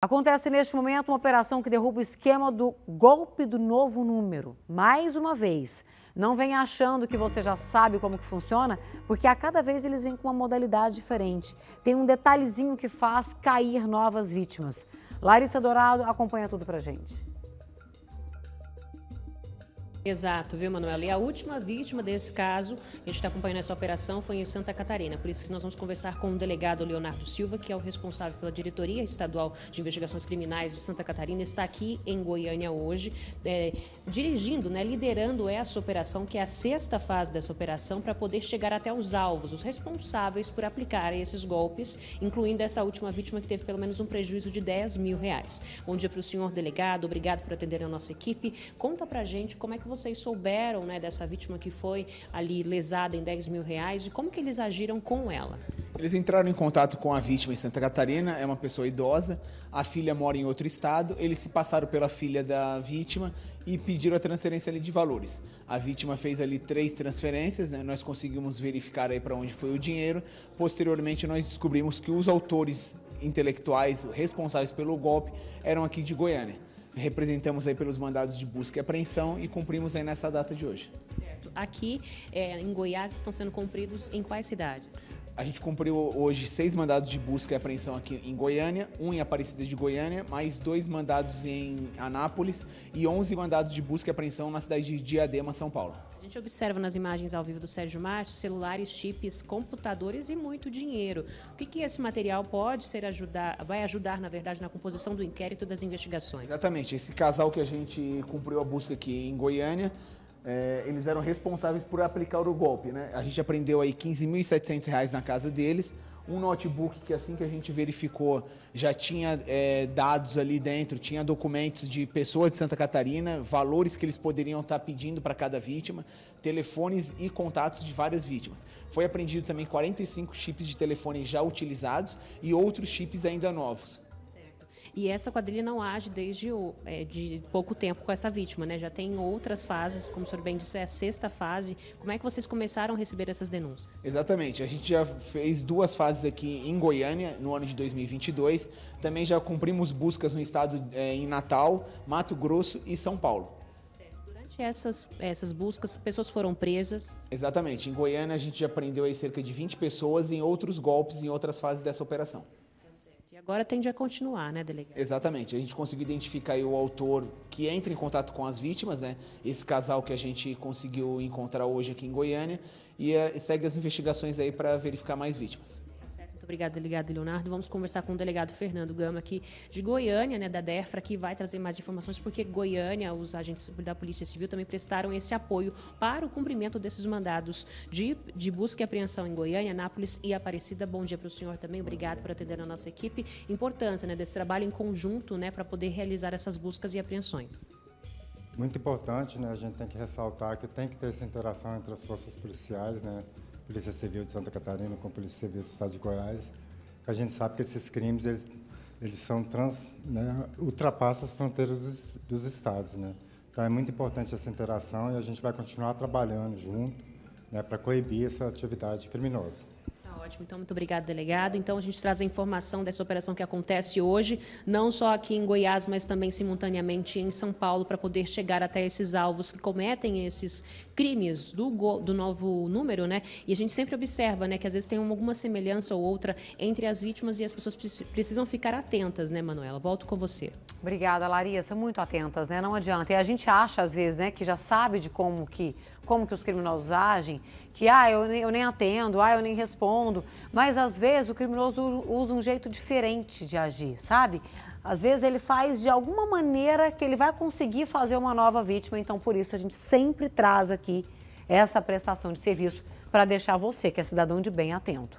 Acontece neste momento uma operação que derruba o esquema do golpe do novo número. Mais uma vez, não venha achando que você já sabe como que funciona, porque a cada vez eles vêm com uma modalidade diferente. Tem um detalhezinho que faz cair novas vítimas. Larissa Dourado acompanha tudo pra gente. Exato, viu, Manuela? E a última vítima desse caso, a gente está acompanhando essa operação, foi em Santa Catarina. Por isso que nós vamos conversar com o delegado Leonardo Silva, que é o responsável pela Diretoria Estadual de Investigações Criminais de Santa Catarina, está aqui em Goiânia hoje, é, dirigindo, né, liderando essa operação, que é a sexta fase dessa operação, para poder chegar até os alvos, os responsáveis por aplicar esses golpes, incluindo essa última vítima que teve pelo menos um prejuízo de 10 mil reais. Bom dia para o senhor delegado, obrigado por atender a nossa equipe. Conta para gente como é que você vocês souberam né, dessa vítima que foi ali lesada em 10 mil reais e como que eles agiram com ela? Eles entraram em contato com a vítima em Santa Catarina, é uma pessoa idosa, a filha mora em outro estado, eles se passaram pela filha da vítima e pediram a transferência ali de valores. A vítima fez ali três transferências, né? nós conseguimos verificar aí para onde foi o dinheiro. Posteriormente, nós descobrimos que os autores intelectuais responsáveis pelo golpe eram aqui de Goiânia representamos aí pelos mandados de busca e apreensão e cumprimos aí nessa data de hoje. Certo. Aqui é, em Goiás estão sendo cumpridos em quais cidades? A gente cumpriu hoje seis mandados de busca e apreensão aqui em Goiânia, um em Aparecida de Goiânia, mais dois mandados em Anápolis e 11 mandados de busca e apreensão na cidade de Diadema, São Paulo. A gente observa nas imagens ao vivo do Sérgio Márcio celulares, chips, computadores e muito dinheiro. O que, que esse material pode ser ajudar, vai ajudar, na verdade, na composição do inquérito das investigações? Exatamente. Esse casal que a gente cumpriu a busca aqui em Goiânia é, eles eram responsáveis por aplicar o golpe. Né? A gente aprendeu aí 15.700 reais na casa deles, um notebook que assim que a gente verificou já tinha é, dados ali dentro, tinha documentos de pessoas de Santa Catarina, valores que eles poderiam estar pedindo para cada vítima, telefones e contatos de várias vítimas. Foi apreendido também 45 chips de telefone já utilizados e outros chips ainda novos. E essa quadrilha não age desde é, de pouco tempo com essa vítima, né? Já tem outras fases, como o senhor bem disse, é a sexta fase. Como é que vocês começaram a receber essas denúncias? Exatamente. A gente já fez duas fases aqui em Goiânia, no ano de 2022. Também já cumprimos buscas no estado é, em Natal, Mato Grosso e São Paulo. Durante essas, essas buscas, pessoas foram presas? Exatamente. Em Goiânia, a gente já prendeu aí cerca de 20 pessoas em outros golpes, em outras fases dessa operação agora tende a continuar, né, delegado? Exatamente. A gente conseguiu identificar o autor que entra em contato com as vítimas, né? Esse casal que a gente conseguiu encontrar hoje aqui em Goiânia e, uh, segue as investigações aí para verificar mais vítimas. Obrigada, delegado Leonardo. Vamos conversar com o delegado Fernando Gama aqui de Goiânia, né, da DEFRA, que vai trazer mais informações, porque Goiânia, os agentes da Polícia Civil também prestaram esse apoio para o cumprimento desses mandados de, de busca e apreensão em Goiânia, Anápolis e Aparecida. Bom dia para o senhor também, obrigado por atender a nossa equipe. Importância né, desse trabalho em conjunto né, para poder realizar essas buscas e apreensões. Muito importante, né? A gente tem que ressaltar que tem que ter essa interação entre as forças policiais, né? Polícia Civil de Santa Catarina com a Polícia Civil do Estado de Goiás. A gente sabe que esses crimes eles, eles são trans, né, ultrapassam as fronteiras dos, dos estados, né? Então é muito importante essa interação e a gente vai continuar trabalhando junto, né, para coibir essa atividade criminosa. Ótimo, então muito obrigado, delegado. Então a gente traz a informação dessa operação que acontece hoje, não só aqui em Goiás, mas também simultaneamente em São Paulo, para poder chegar até esses alvos que cometem esses crimes do, do novo número, né? E a gente sempre observa, né, que às vezes tem alguma semelhança ou outra entre as vítimas e as pessoas precisam ficar atentas, né, Manuela? Volto com você. Obrigada, Larissa. Muito atentas, né? Não adianta. E a gente acha, às vezes, né, que já sabe de como que, como que os criminosos agem, que, ah, eu nem, eu nem atendo, ah, eu nem respondo. Mas, às vezes, o criminoso usa um jeito diferente de agir, sabe? Às vezes ele faz de alguma maneira que ele vai conseguir fazer uma nova vítima. Então, por isso, a gente sempre traz aqui essa prestação de serviço para deixar você, que é cidadão de bem, atento.